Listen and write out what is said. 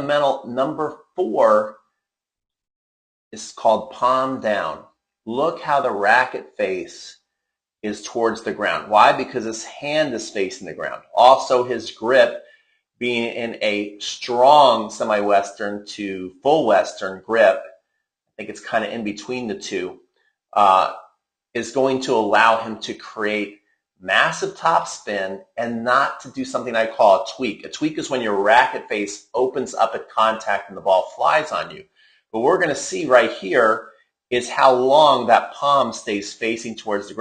fundamental number four is called palm down. Look how the racket face is towards the ground. Why? Because his hand is facing the ground. Also, his grip being in a strong semi-western to full western grip, I think it's kind of in between the two, uh, is going to allow him to create massive top spin and not to do something I call a tweak. A tweak is when your racket face opens up at contact and the ball flies on you. But we're going to see right here is how long that palm stays facing towards the ground.